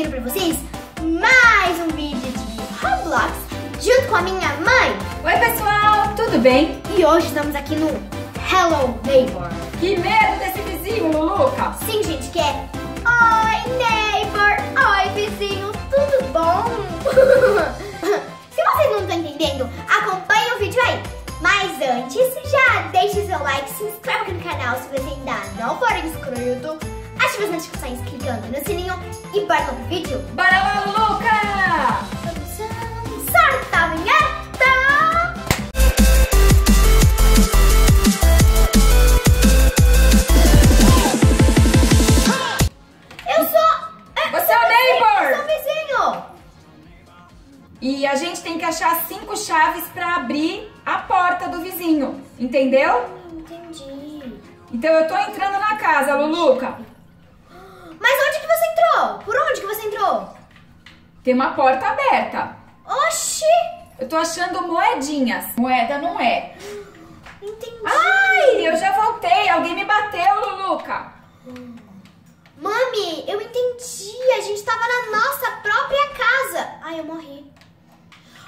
trazendo pra vocês mais um vídeo de Roblox junto com a minha mãe. Oi pessoal, tudo bem? E hoje estamos aqui no Hello Neighbor. Que medo desse vizinho, Luluca! Sim, gente, que é Oi Neighbor, oi vizinho, tudo bom? Se vocês não estão entendendo, acompanhe o vídeo aí. Mas antes, já deixe seu like, se inscreva aqui no canal se você ainda não for inscrito. Ative as notificações clicando no sininho e bora pro vídeo. Bora lá, Luluca! Solta a vinheta! Eu sou... Você é o Eu neighbor! sou vizinho! E a gente tem que achar cinco chaves pra abrir a porta do vizinho, entendeu? Entendi. Então eu tô entrando na casa, Luluca. Mas onde que você entrou? Por onde que você entrou? Tem uma porta aberta. Oxi! Eu tô achando moedinhas. Moeda não é. Entendi. Ai, eu já voltei. Alguém me bateu, Luluca. Mami, eu entendi. A gente tava na nossa própria casa. Ai, eu morri.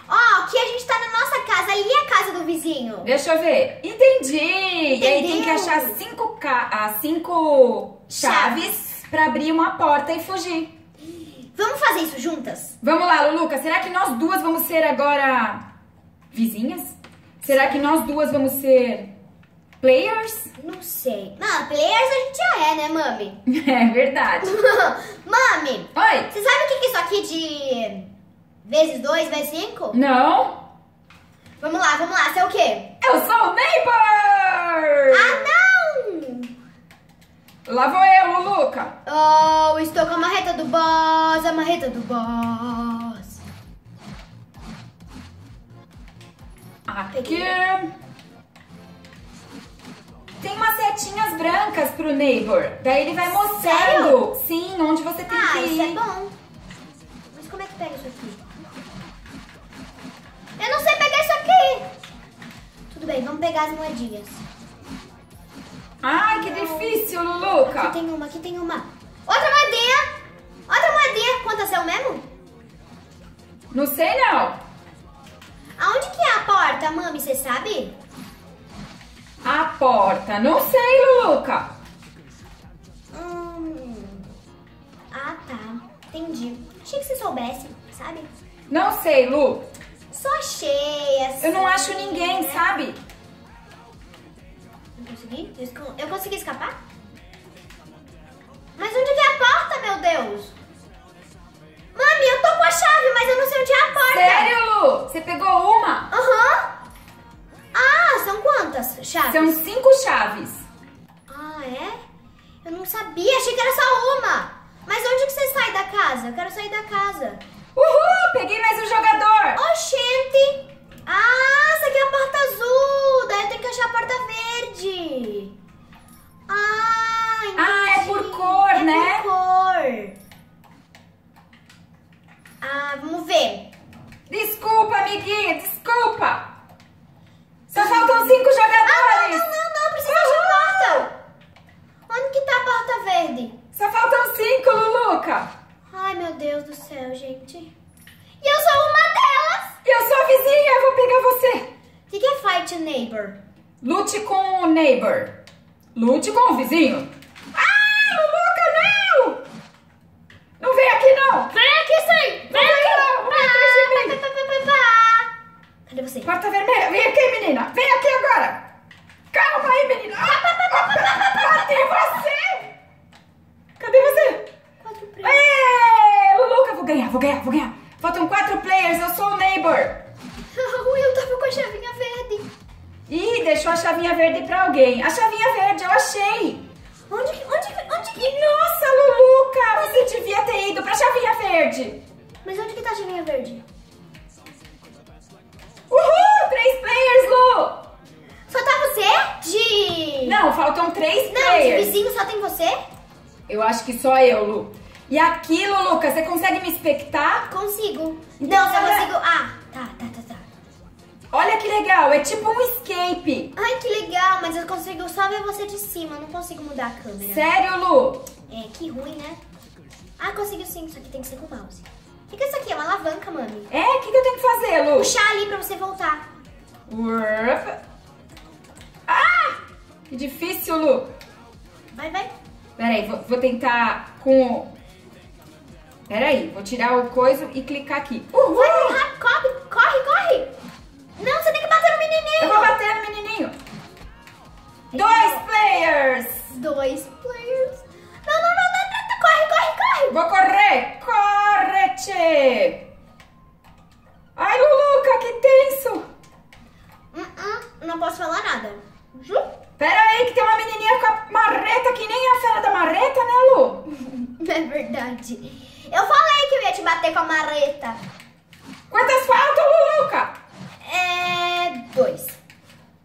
Ó, aqui a gente tá na nossa casa. Ali é a casa do vizinho. Deixa eu ver. Entendi. E aí tem que Entendeu? achar cinco, ca... ah, cinco chaves pra abrir uma porta e fugir. Vamos fazer isso juntas? Vamos lá, Luluca. Será que nós duas vamos ser agora vizinhas? Será que nós duas vamos ser players? Não sei. Não, players a gente já é, né, mami? É verdade. mami, Oi. você sabe o que é isso aqui de vezes 2, vezes 5? Não? Vamos lá, vamos lá. Você é o quê? Eu sou o neighbor! Ah, não! Lá vou eu, Luluca. Oh, estou com a marreta do boss, a marreta do boss. Aqui. Tem umas setinhas brancas pro neighbor. Daí ele vai mostrando. Sim, onde você tem Ah, que ir. isso é bom. Mas como é que pega isso aqui? Eu não sei pegar isso aqui. Tudo bem, vamos pegar as moedinhas. Ai, que difícil, Luluca. Aqui tem uma, aqui tem uma. Outra moedinha. Outra moedinha. Quantas são mesmo? Não sei não. Aonde que é a porta, mami? Você sabe? A porta. Não sei, Luluca. Hum. Ah, tá. Entendi. Achei que você soubesse, sabe? Não sei, Lu. Só achei assim. Eu não acho ninguém, né? sabe? Consegui? Eu consegui escapar? Mas onde que é a porta, meu Deus? Mami, eu tô com a chave, mas eu não sei onde é a porta. Sério? Você pegou uma? Aham. Ah, são quantas chaves? São cinco chaves. Ah, é? Eu não sabia, achei que era só uma. Mas onde que você sai da casa? Eu quero sair da casa. Uhul! Peguei mais um jogador. Oxente! Ah, essa aqui é a porta azul. Daí eu tenho que achar a porta verde. Ah, entendi. Ah, é por cor, é né? por cor. Ah, vamos ver. Desculpa, amiguinha, desculpa. Só faltam cinco Ah, não, jogadores. não, não, não, precisa achar a porta. Onde que tá a porta verde? Só faltam cinco, Luluca. Ai, meu Deus do céu, gente. E eu sou uma delas. E eu sou a vizinha, eu vou pegar você. O que, que é neighbor? Lute com o neighbor. Lute com o vizinho. Ah, Luluca, não! Não vem aqui, não. Vem aqui, sai! Vem Não, aqui! não, vem atrás de mim. Pá, pá, pá, pá, pá. Cadê você? Porta vermelha, vem aqui, menina. Vem aqui agora. Calma aí, menina. Bati em você. Cadê você? Quatro pretos. Ê, Luluca, vou ganhar, vou ganhar, vou ganhar. Faltam quatro players, eu sou o neighbor. Eu tava com a chavinha verde. Ih, deixou a chavinha verde pra alguém. A chavinha verde, eu achei. Onde que, onde que, onde que... Nossa, Luluca, você devia ter ido pra chavinha verde. Mas onde que tá a chavinha verde? Uhul, três players, Lu. Só tá você? De... Não, faltam três Não, de players. vizinho só tem você? Eu acho que só eu, Lu. E aqui, Luluca, você consegue me expectar? Consigo. Então, não, só consigo... Ah, tá, tá, tá, tá. Olha que legal, é tipo um escape. Ai, que legal, mas eu consigo só ver você de cima, eu não consigo mudar a câmera. Sério, Lu? É, que ruim, né? Ah, conseguiu sim, só que tem que ser com o mouse. O que, que é isso aqui? É uma alavanca, mami. É? O que, que eu tenho que fazer, Lu? Puxar ali pra você voltar. Urp. Ah! Que difícil, Lu. Vai, vai. Peraí, vou, vou tentar com... o- Peraí, vou tirar o coisa e clicar aqui. Uhul! Vai, vai, rápido, corre, corre, corre. Não, você tem que bater no menininho. Eu vou bater no menininho. Dois players. Dois players. Corre, corre. Vou correr. Corre, tchê. Ai, Luluca, que tenso. Hum, hum, não posso falar nada. Juro? Pera aí que tem uma menininha com a marreta que nem a fera da marreta, né, Lu? É verdade. Eu falei que eu ia te bater com a marreta. Quantas faltam, Luluca? É. Dois.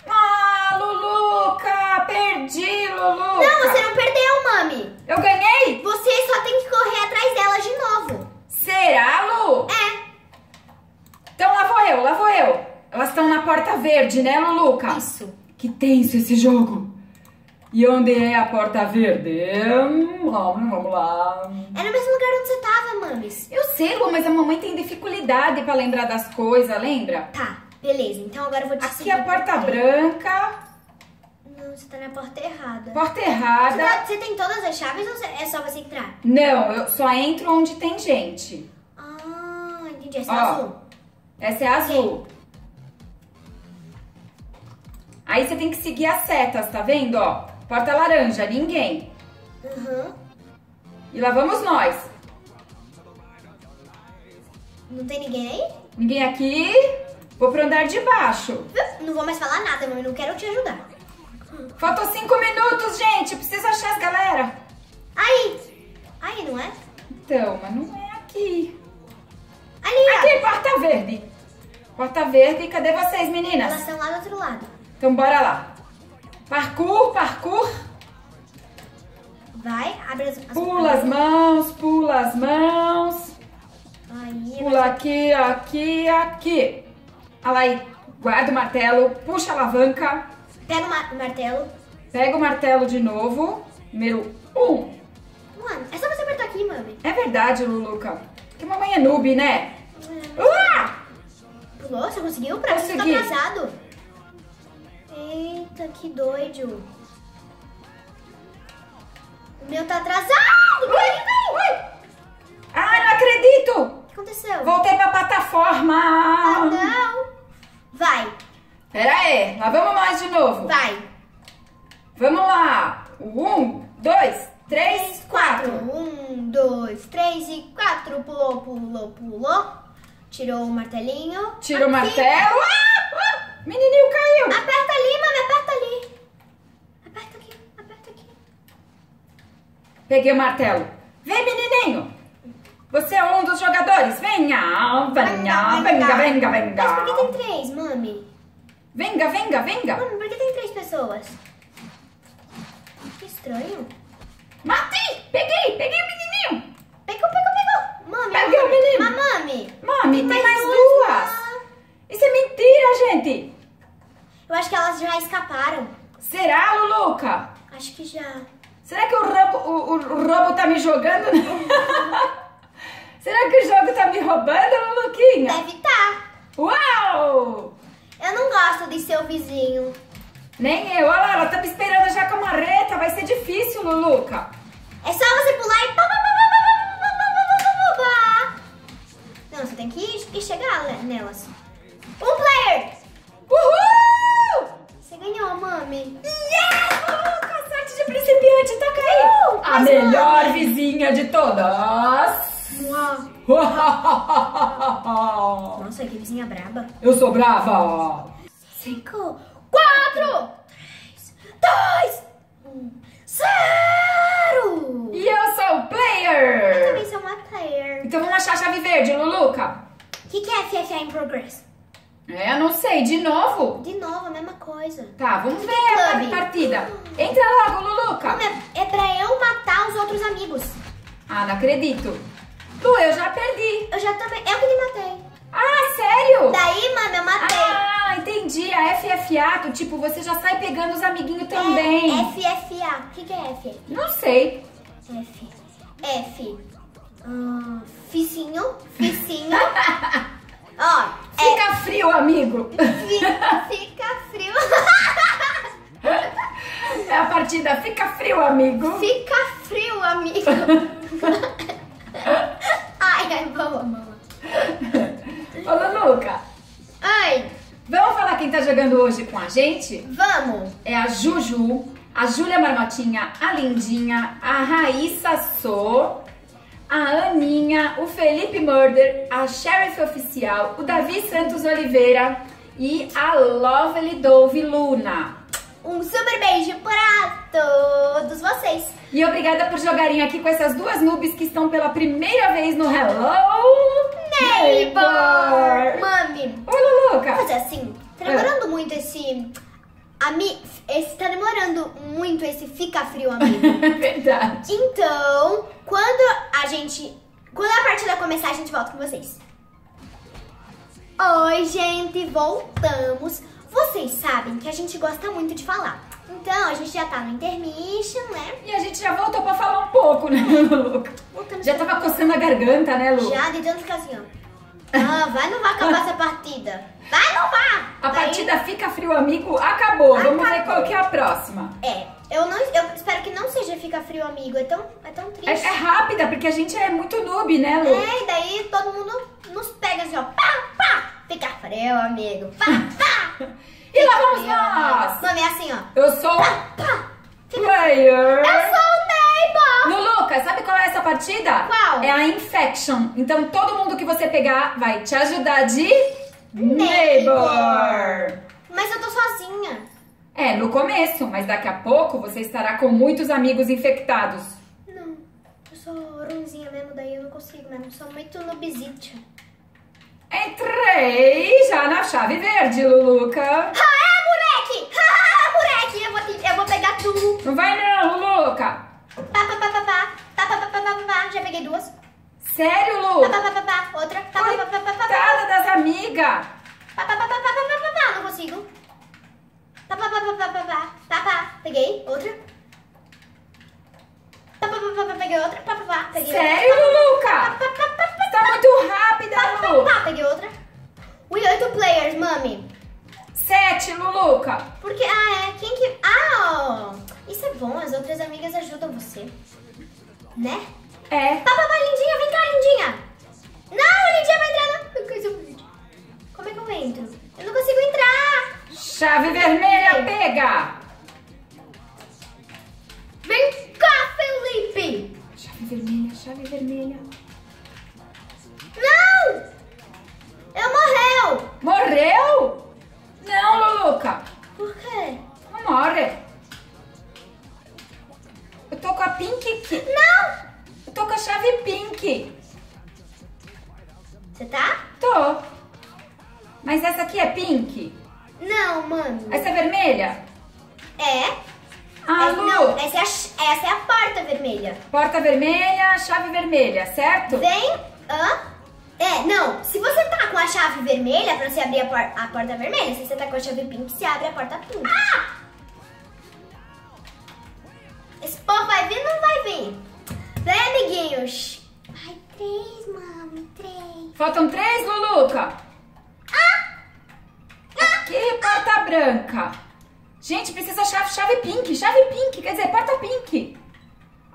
Ah, Luluca, perdi, Luluca. Não, você não perdeu, mami. Eu ganhei? Você só tem que correr atrás delas de novo. Será, Lu? É. Então lá vou eu, lá vou eu. Elas estão na porta verde, né, Luluca? Isso. Que tenso esse jogo. E onde é a porta verde? Hum, Vamos, lá. É no mesmo lugar onde você tava, mames. Eu sei, Lu, mas a mamãe tem dificuldade pra lembrar das coisas, lembra? Tá, beleza. Então agora eu vou te Aqui é a porta branca, Não, você tá na porta errada. porta Você, errada. tá- você tem todas as chaves ou você- é só você entrar? Não, eu só entro onde tem gente. Ah, entendi. Essa Ó. é azul. Essa é azul. Aí você tem que seguir as setas, tá vendo, ó? Porta laranja, ninguém. Uhum. E lá vamos nós. Não tem ninguém? Ninguém aqui. Vou pro andar de baixo. Não vou mais falar nada, mãe. Não quero te ajudar. Faltam cinco minutos, gente. Preciso achar as galera. Aí! Aí, não é? Então, mas não é aqui. Ali, ó. Aqui, porta verde. Porta verde. Cadê vocês, Elas meninas? estão lá do outro lado. Então, bora lá. Parkour, parkour. Vai, abre as, as Pula as mãos, pula as mãos. Aí, Pula aqui, aqui, aqui. Olha lá aí. Guarda o martelo, puxa a alavanca. pega o, ma- o martelo. Pega o martelo de novo. Número um. Mano, é só você apertar aqui, mami. É verdade, Luluca. Que mamãe é noob, né? Uá! Pulou? Você conseguiu? Pra mim você tá Consegui. atrasado. Eita, que doido. O meu tá atrasado. Peraí, peraí. Ai, não acredito! O que aconteceu? Voltei pra plataforma! Ah, não. Vai, Pera aí, lá vamos nós de novo. vai. Vamos lá. Um, dois, três, quatro. Um, dois, três e quatro. Pulou, pulou, pulou. Tirou o martelinho. Tira o martelo. Ah, ah, menininho caiu. Aperta ali, mami, aperta ali. Aperta aqui, aperta aqui. Peguei o martelo. Vem, menininho. Você é um dos jogadores. Venha, venha, venga, venga, venga. Mas por que tem três, mami? Venga, venga, venga. Mami, por que tem três pessoas? Que estranho. Matei! tá me jogando? Será que o jogo tá me roubando, Luluquinha? Deve tá. Uau! Eu não gosto de seu vizinho. Nem eu. Olha lá, ela tá me esperando já com a marreta. Vai ser difícil, Luluca. É só você pular e... Não, você tem que, que chegar nelas. A melhor vizinha de todas. Uau. Nossa, que vizinha braba. eu sou brava. Cinco, quatro, três, dois, um, zero! E eu sou o Eu player. também sou uma player. Então vamos achar a chave verde, Luluca. O que, que é FFA in progress? É, eu não sei. De novo? De novo, a mesma coisa. Tá, vamos ver a partida. Entra logo, Luluca. É, é pra eu matar os outros amigos. Ah, não acredito. Lu, eu já perdi. Eu já também. Eu que te matei. Ah, sério? Daí, mami, eu matei. Ah, entendi. A FFA, tu, tipo, você já sai pegando os amiguinhos também. É FFA. O que, que é F? Não sei. F. F. Hum, ficinho, ficinho. Ó, é, Fica frio, amigo. fi- fica frio. É a partida Fica frio, amigo. Fica frio, amigo. Ai, ai, boa, boa. Ô, Luluca, Ai, vamos falar quem tá jogando hoje com a gente? vamos. É a Juju, a Júlia Marmotinha, a Lindinha, a Raíssa So, a Aninha, o Felipe Murder, a Sheriff Oficial, o Davi Santos Oliveira e a Lovely Dove Luna. Um super beijo para todos vocês. E obrigada por jogarem aqui com essas duas noobs que estão pela primeira vez no Hello Neighbor! Mami, Oi, Luluca! fazer assim. Tá demorando muito esse... Ami, esse tá demorando muito esse fica frio, amigo. Verdade. Então, quando a gente. Quando a partida começar, a gente volta com vocês. Oi, gente, voltamos. Vocês sabem que a gente gosta muito de falar. Então, a gente já tá no intermission, né? E a gente já voltou pra falar um pouco, né? Voltamos Já tava coçando a garganta, né, Lu? Já de tanto ficar assim, ó. Ah, vai não vai acabar essa partida. Vai não vai! A Daí- partida Fica Frio Amigo acabou. Vamos ver Acabou. qual que é a próxima. É, eu não. Eu espero que não seja fica frio, amigo. É tão, é tão É, triste. é rápida, porque a gente é muito noob, né, Lu? É, e daí todo mundo nos pega assim, ó. Pá, pá! Fica frio, amigo. Pá, pá! E lá vamos frio, nós! Mami, é assim, ó. Eu sou Pá! Fica... player. Eu sou o Neighbor! Luluca, sabe qual é essa partida? Qual? É a Infection. Então todo mundo que você pegar vai te ajudar de Neighbor. Mas eu tô sozinha. É, no começo, mas daqui a pouco você estará com muitos amigos infectados. Não, eu sou ruimzinha mesmo, daí eu não consigo mesmo. Sou muito noobzita. Entrei já na chave verde, Luluca. Ah, moleque! Ah, moleque! Eu vou, te- eu vou pegar tu. Não vai não, Luluca. Pá, pá, pá, pá, pá. Pá. Já peguei duas. Sério, Lu? pá, pá, pá, pá. Outra. Pá, pá, pá, pá, pá, pá, pá. Coitada das amigas. Pá, pá, pá, pá, pá, pá, pá, pá, pá. Não consigo. Pá, pá, pá, pá, pá, pá, pá. Pá, pá. Peguei. Outra. Pá, pá, pá, pá, pá. Peguei outra. Pá, pá, pá. Peguei Sério, outra. Luluca? Pá, pá, pá, pá, pá, Tá muito rápida, pá, Lu. pá. Peguei outra. Ui, oito players, mami. Sete, Luluca. Porque, ah, é. Quem que... Ah, ó. Isso é bom. As outras amigas ajudam você. Né? É. Pá, pá, pá, lindinha. Vem cá, lindinha. Não, lindinha vai entrar na... Como é que eu entro? Eu não consigo entrar. Chave vermelha, pega. Vem cá, Felipe. Chave vermelha, chave vermelha. Não! Eu morreu! Morreu? Não, Luluca. Vermelha, certo? Vem. Hã? É, não. Se você tá com a chave vermelha, pra você abrir a, por- a porta vermelha, se você tá com a chave pink, você abre a porta pink. Ah! Esse povo vai vir ou não vai vir? Vem, amiguinhos. Ai, três, mami, três. Faltam três, Luluca. Ah! Aqui, porta branca. Gente, precisa chave, chave pink, chave pink, quer dizer, porta pink.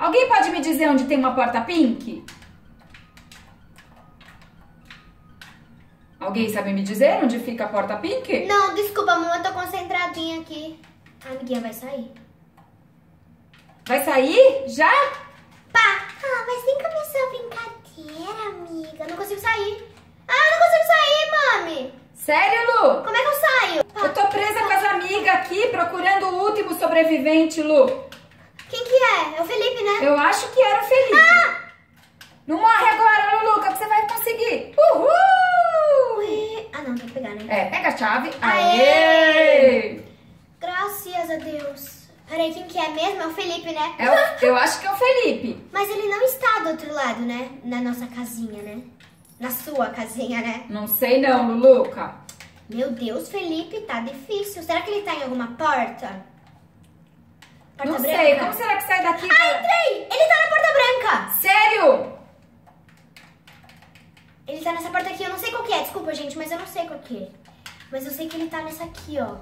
Alguém pode me dizer onde tem uma porta pink? Alguém sabe me dizer onde fica a porta pink? Não, desculpa, mamãe, eu tô concentradinha aqui. A amiguinha vai sair. Vai sair? Já? Pá! Ah, mas nem começou a brincadeira, amiga. Não consigo sair. Ah, eu não consigo sair, mami. Sério, Lu? Como é que eu saio? Pá, Eu tô presa com as amigas aqui procurando o último sobrevivente, Lu. Quem que é? É o Felipe? Eu acho que era o Felipe. Ah! Não morre agora, Luluca, que você vai conseguir. Uhul! Ah, não, tem que pegar, né? É, pega a chave. Aê! Aê! Graças a Deus. Peraí, quem que é mesmo? É o Felipe, né? É o- eu acho que é o Felipe. Mas ele não está do outro lado, né? Na nossa casinha, né? Na sua casinha, né? Não sei não, Luluca. Meu Deus, Felipe, tá difícil. Será que ele tá em alguma porta? Porta não branca? sei, como será que sai daqui? Ah, entrei! Ele tá na porta branca! Sério? Ele tá nessa porta aqui, eu não sei qual que é. Desculpa, gente, mas eu não sei qual que é. Mas eu sei que ele tá nessa aqui, ó.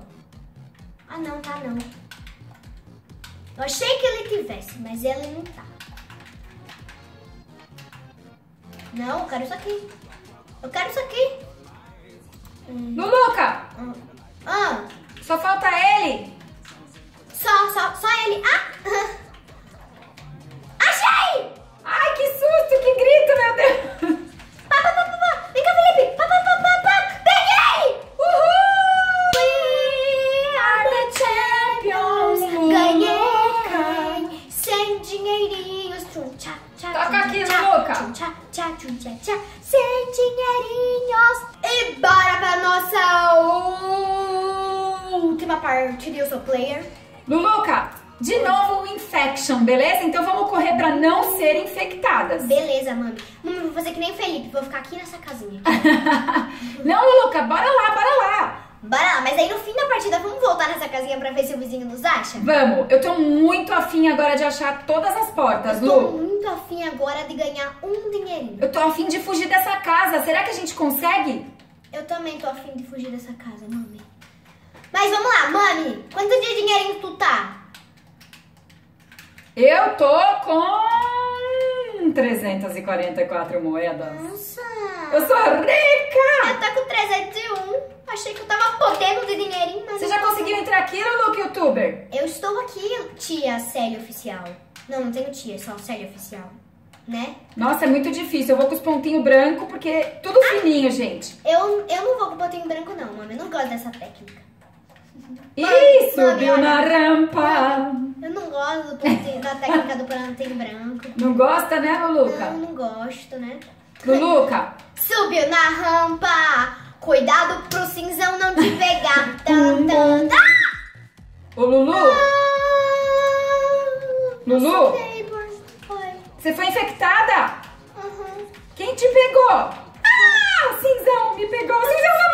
Ah, não, tá não. Eu achei que ele tivesse, mas ele não tá. Não, eu quero isso aqui. Eu quero isso aqui. Luluca, Ah, só falta ele. Só, só, só ele. Ah! Achei! Ai, que susto, que grito, meu Deus. Pá, pá, pá, pá. Vem cá, Felipe. Pá, pá, pá, pá, pá. Peguei! Uhul! We are the champions. Ganhei. Sem dinheirinhos. Tchum, tchá, tchá, Toca aqui, Luca. tchum, tchá, tchá, tchum, tchá, tchá. Sem dinheirinhos. E bora pra nossa última parte do Eu Sou Player. Luluca, de novo o infection, beleza? Então vamos correr pra não ser infectadas. Beleza, mami. Mami, vou fazer que nem Felipe. Vou ficar aqui nessa casinha. não, Luluca, bora lá, bora lá. Bora lá, mas aí no fim da partida vamos voltar nessa casinha pra ver se o vizinho nos acha? Vamos, eu tô muito afim agora de achar todas as portas, Tô Lu. muito afim agora de ganhar um dinheirinho. Eu tô afim de fugir dessa casa. Será que a gente consegue? Eu também tô afim de fugir dessa casa, mami. Mas vamos lá, mami. Quanto de dinheirinho tu tá? Eu tô com 344 moedas. Nossa. Eu sou rica! Eu tô com 301. Achei que eu tava podendo de dinheirinho, mas... Você já conseguiu entrar aqui no Look Youtuber? Eu estou aqui, tia Célia Oficial. Não, não tenho tia, só Célia Oficial. Né? Nossa, é muito difícil. Eu vou com os pontinhos brancos porque tudo fininho, gente. Eu, eu não vou com o botinho branco, não, mami. Eu não gosto dessa técnica. Ih, Mami, subiu na rampa. Eu não gosto do da técnica do pontinho branco. Não gosta, né, Não, Luluca? não gosto, né? Luluca, Subiu na rampa. Cuidado pro cinzão não te pegar. Tan, tan, tan. ô Lulu, Lulu? Neighbor. Oi. você foi infectada? Uhum. Quem te pegou? Ah, o cinzão me pegou. O cinzão, não, não, não, não.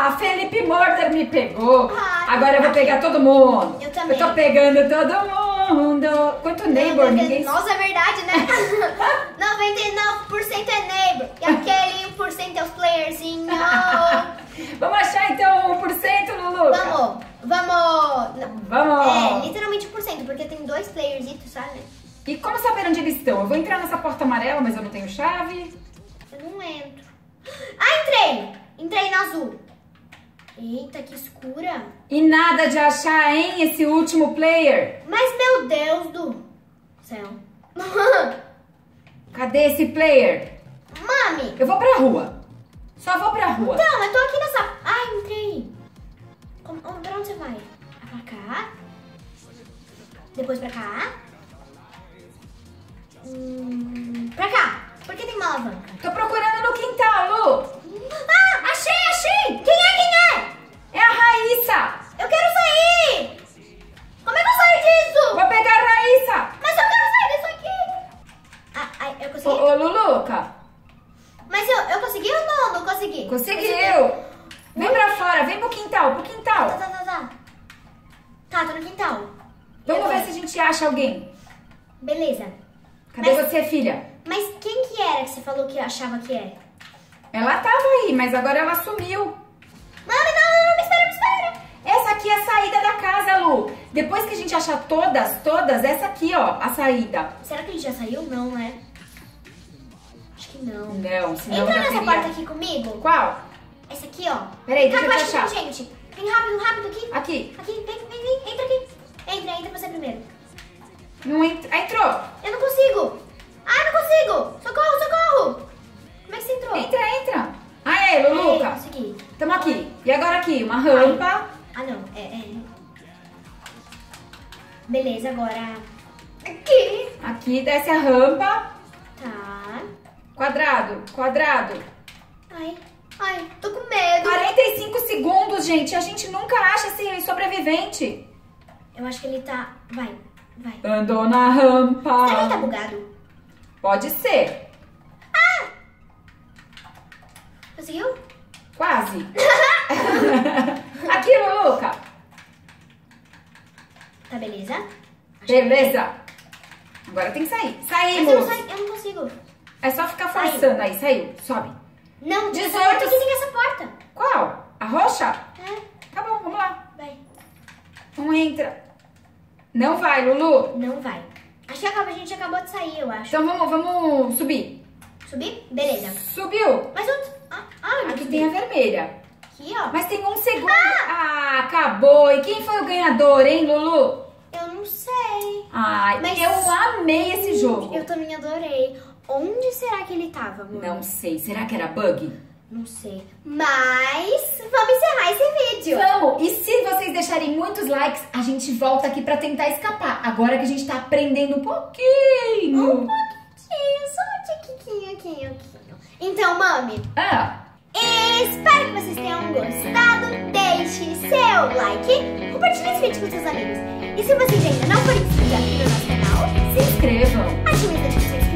Ah, Felipe Morter me pegou. Ai. Agora eu vou pegar todo mundo. Eu também. Eu tô pegando todo mundo. Quanto neighbor, ninguém... Nossa, é verdade, né? 99% é neighbor. E aquele 1% é os playerzinhos. Vamos achar então 1%, Luluca? Vamos, vamos. Não. Vamos. É, literalmente 1%, porque tem dois playerzitos, sabe? E como saber onde eles estão? Eu vou entrar nessa porta amarela, mas eu não tenho chave. Eu não entro. Ah, entrei! Entrei na azul. Eita, que escura. E nada de achar, hein, esse último player. Mas, meu Deus do céu. Cadê esse player? Mami! Eu vou pra rua. Só vou pra rua. Não, eu tô aqui nessa... Ai, entrei. Como, oh, pra onde você vai? Vai pra cá. Depois pra cá. Hum, pra cá. Por que tem uma alavanca? Tô procurando no quintal, Lu. Ah, achei, achei! Quem é, quem é? A Raíssa. Eu quero sair! Como é que eu saio disso? Vou pegar a Raíssa. Mas eu quero sair disso aqui! Ah, ai, eu Ô, consegui. ô Luluca. Mas eu, eu consegui ou não? Não consegui. Conseguiu. Vem pra fora, vem pro quintal, pro Tá, quintal. tá, tá, tá. Tá, tô no quintal. Vamos ver se a gente acha alguém. Beleza. Cadê Mas- você, filha? Mas quem que era que você falou que achava que é? Ela tava aí, mas agora ela sumiu. Todas, todas, essa aqui, ó, a saída. Será que ele já saiu? Não, né? Acho que não. Não, senão Entra nessa teria... porta aqui comigo. Qual? Essa aqui, ó. Peraí, deixa eu te achar. gente. Vem rápido, rápido aqui. Aqui. Aqui, vem, vem, vem. Entra aqui. Entra, entra você primeiro. Não entra... Ah, entrou. Eu não consigo. Ah, não consigo. Socorro, socorro. Como é que você entrou? Entra, entra. Aê, Luluca. Ei, consegui. Tamo aqui. E agora aqui, uma rampa. Ah, não. É, é. Beleza, agora... Aqui. Aqui desce a rampa. Tá. Quadrado, quadrado. Ai, ai, tô com medo. 45 segundos, gente. A gente nunca acha esse sobrevivente. Eu acho que ele tá... Vai, vai. Andou na rampa. Será que ele tá bugado? Pode ser. Conseguiu? Quase. aqui, Luluca. Tá, beleza. Beleza. Agora tem que sair. Mas Saímos. eu não, sai, eu não consigo. É só ficar forçando aí. Saiu. Sobe. Não, 18. 18 aqui tem essa porta. Qual? A roxa? É, Tá bom, vamos lá. vai. Não entra. Não vai, Lulu. Não vai. Acho que acaba, a gente acabou de sair, eu acho. Então vamos, vamos subir. Subir? Beleza. Subiu. Mas onde? Ah, ah Aqui tem a vermelha. Aqui, ó. Mas tem um segundo. Ah, acabou. E quem foi o ganhador, hein, Lulu? Ai, Mas- eu amei esse jogo. Eu também adorei. Onde será que ele tava, amor? Não sei. Será que era bug? Não sei. Mas vamos encerrar esse vídeo. Vamos! E se vocês deixarem muitos likes, a gente volta aqui pra tentar escapar. Agora que a gente tá aprendendo um pouquinho. Um pouquinho, só um tiquiquinho aqui, aqui. Então, mami, Ah, espero que vocês tenham gostado. Deixe seu like, compartilhe esse vídeo com seus amigos. E se vocês ainda não forem se inscrevam! Ativem as notificações